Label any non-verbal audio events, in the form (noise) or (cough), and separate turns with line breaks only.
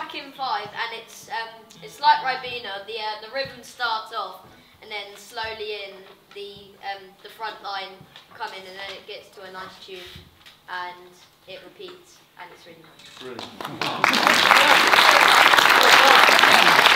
Back in five, and it's um, it's like Ribena. The uh, the rhythm starts off, and then slowly in the um, the front line come in, and then it gets to a nice tune, and it repeats, and it's really nice.
Brilliant. (laughs)